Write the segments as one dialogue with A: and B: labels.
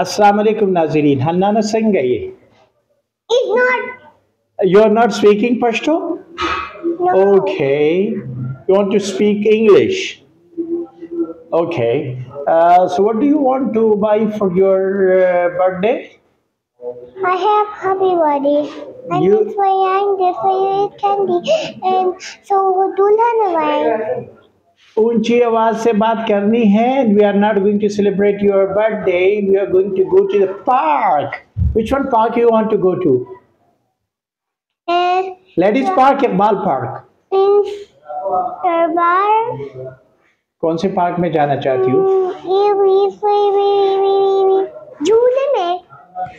A: अस्सलाम वालेकुम नाजरीन हन्नाना संग गई
B: It's not.
A: You are not speaking Pashto?
B: No.
A: Okay. You want to speak English? Okay. Uh, so, what do you want to buy for your uh, birthday?
B: I have happy body. And
A: You-
B: this way and this way it candy. And so Dulhan away.
A: ऊँची आवाज़ से बात करनी है we are not going to celebrate your birthday we are going to go to the park which one park you want to go to ladies park या
B: बाल park
A: कौन से पार्क में जाना चाहती हूँ?
B: झूले में।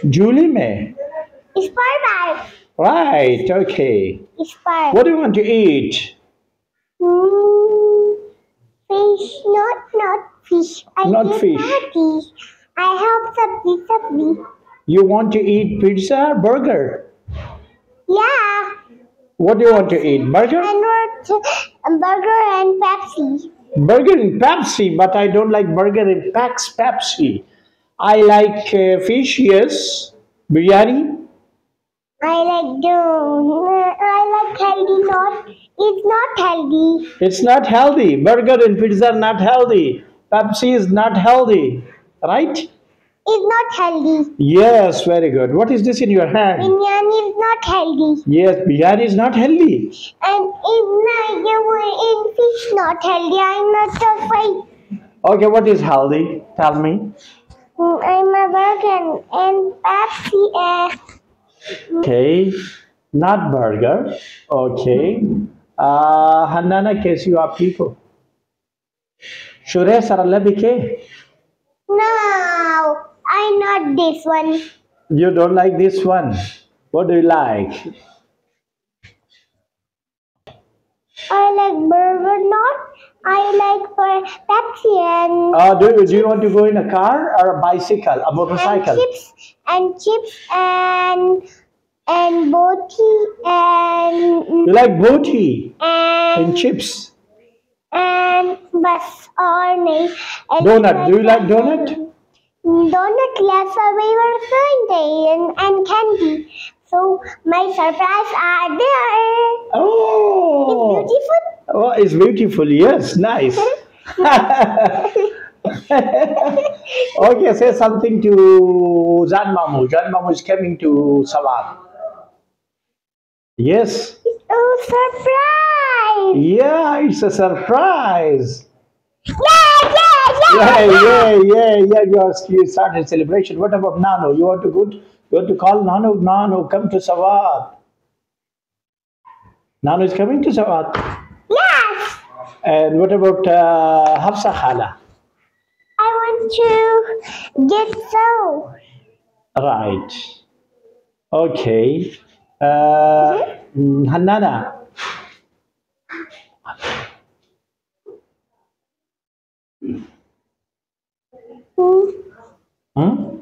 A: झूले में?
B: इस park
A: right okay what do you want to eat
B: fish not not fish. I
A: Not fish.
B: fish. I have sabzi sabzi.
A: You want to eat pizza or burger?
B: Yeah.
A: What do you want to eat burger?
B: And what burger and Pepsi.
A: Burger and Pepsi, but I don't like burger and Pax Pepsi. I like uh, fish, yes. Biryani,
B: I like the I like healthy not it's not healthy
A: it's not healthy. Burger and pizza are not healthy. Pepsi is not healthy, right?
B: it's not healthy
A: Yes, very good. What is this in your hand?
B: biryani is not healthy
A: Yes, biryani is not healthy.
B: and if not in fish not healthy I'm not a fight
A: Okay, what is healthy? Tell me.
B: I'm a burger and Pepsi and
A: Okay, not burger. Okay. Uh, Hannana, कैसी हो आप ठीक हो शुरे सरल्ला बिके
B: no I not this one
A: You don't like this one. What do you like?
B: I like burger not I like for Pepsi and
A: Uh, do, you, do you want to go in a car or a bicycle, a
B: and
A: motorcycle?
B: chips and chips and and boti and
A: you like boti
B: and
A: and chips.
B: and bus or nahi.
A: Donut. Do you like donut?
B: Donut, yes, we were Sunday and, and candy. So my surprise are there.
A: Oh,
B: It's beautiful.
A: oh, it's beautiful. Yes, nice. okay, say something to Jan Mamu. Jan Mamu is coming to Sawat. Yes.
B: Oh, surprise!
A: Yeah, it's a surprise.
B: Yeah, yeah,
A: Yeah,
B: yeah,
A: yeah, yeah, yeah. You, are, you started celebration. What about Nano? You want to go? To, you want to call Nano? Nano, come to Sawat. Nano is coming to Sawat.
B: Yes!
A: And what about uh, Hafsa Khala?
B: I want to get so.
A: Right. Okay. آه
B: هنانا
A: 응?